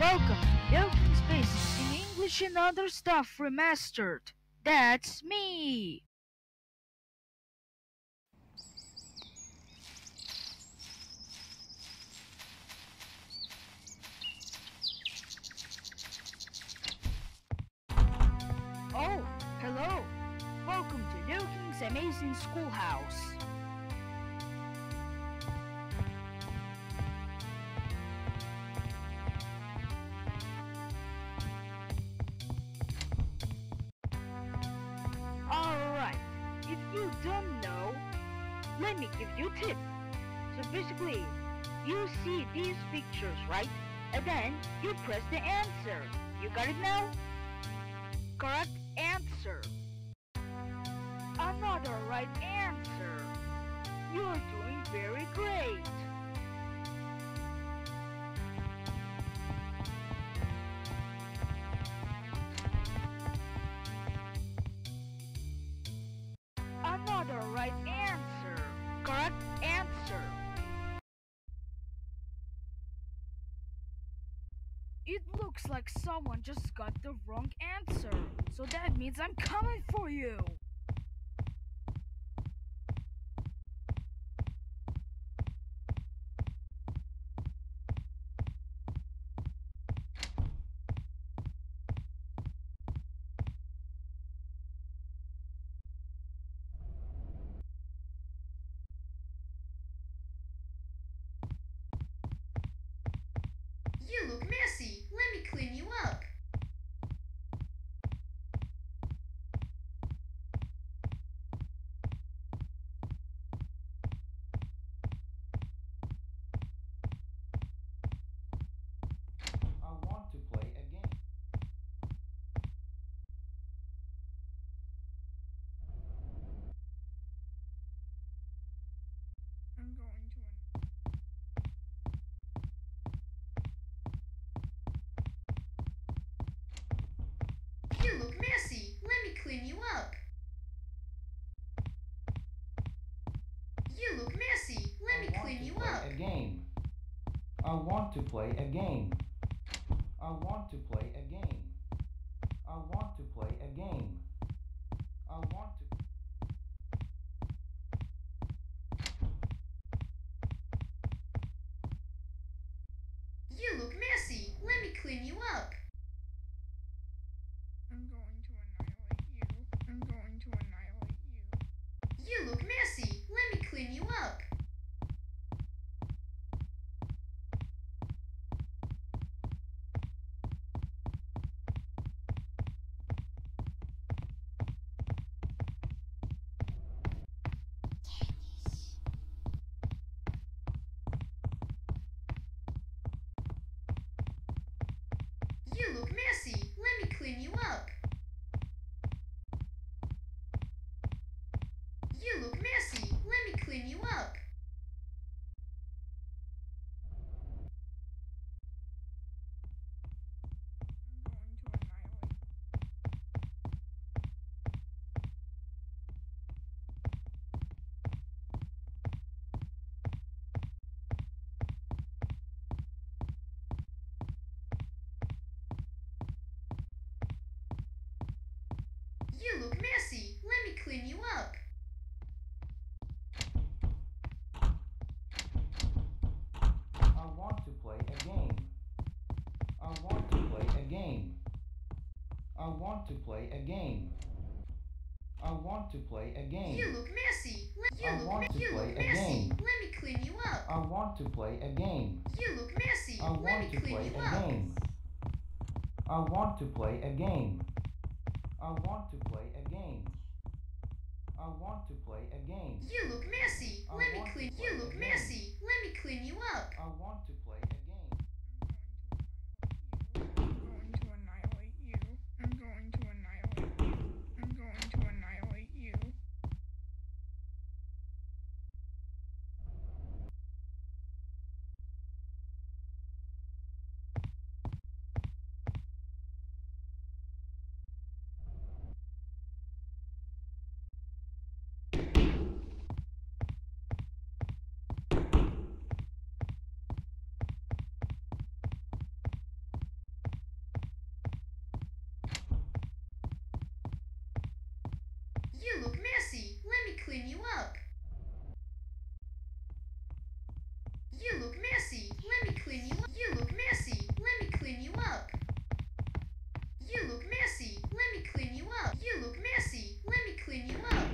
Welcome to Leoking's Basics in English and Other Stuff Remastered. That's me! Oh, hello! Welcome to Leoking's Amazing Schoolhouse. Let me give you a tip. So basically, you see these pictures, right? And then you press the answer. You got it now? Correct answer. Another right answer. You're doing very great. It looks like someone just got the wrong answer. So that means I'm coming for you. You look messy. Let me clean you up. I want to play a game. I'm going to. You look messy. Let me clean you up. You look messy. Let me I want clean you up. a game. I want to play a game. I want to play a game. I want to play a game. I want to. You look messy. Let me clean you up. I'm going to annihilate you. I'm going to annihilate you. You look messy. Let me clean you up. You look messy. Let me clean you up. You look messy. Let me clean you up. I'm going to annihilate. You look messy. Let me clean you up. I want to play a game. I want to play a game. I want to play a game. I want to play a game. You look messy. Let, you I look, want to you play look a messy. game. Let me clean you up. I want to play a game. You look messy. I Let want me to clean play you a up. game. I want to play a game. I want to play a game. I want to play a game. You look messy. I Let me clean. You look messy. Let me clean you up. I want to You look messy. Let me clean you up. You look messy. Let me clean you up. You look messy. Let me clean you up. You look messy. Let me clean you up. You look messy. Let me clean you up.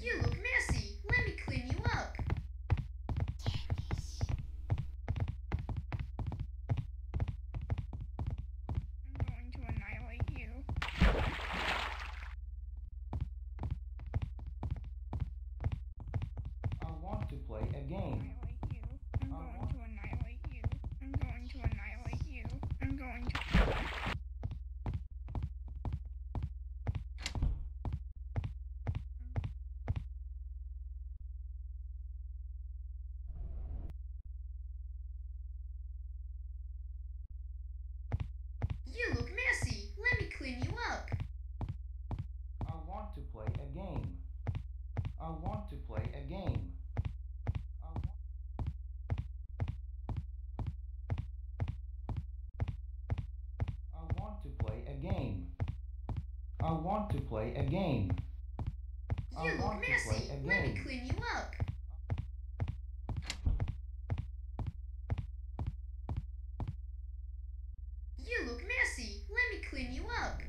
You look messy. Let me clean you up. I'm going to annihilate you. I want to play a game. I'm going to annihilate you. I'm going to annihilate you. I'm going to. You look messy. Let me clean you up. I want to play a game. I want to play a game. I want... I want to play a game. I want to play a game. I You look want to play messy. a Let me clean you up. You look messy. Let me clean you up.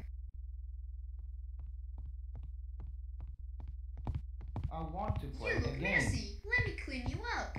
I want to play a game. You a look game. messy. Let me clean you up.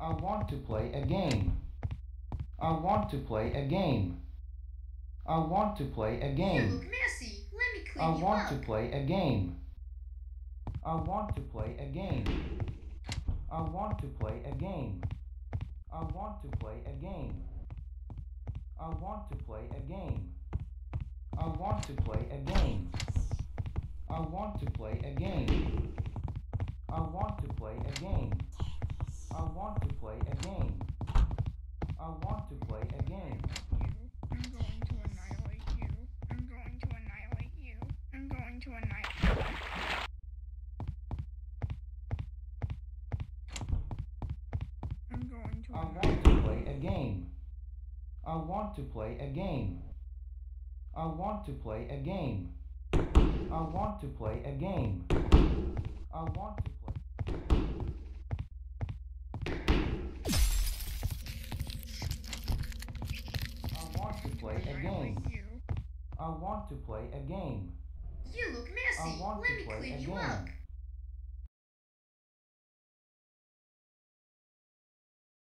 I want to play a game. I want to play a game. I want to play a You game. look messy. Let me clean I you want up. to play a game. I want to play a game. I want to play a game. I want to play a game. I want to play a game. I want to play a game. I want to play a game. I want to play a game. I want to play a game. I want to play a game. I'm going to annihilate you. I'm going to annihilate you. I'm going to annihilate. I'm going to I want to play a game. I want to play a game. I want to play a game. I want to play a game. I want to play. I want to play a game. I want to play a game. You look I messy. want Let to me play clean you up.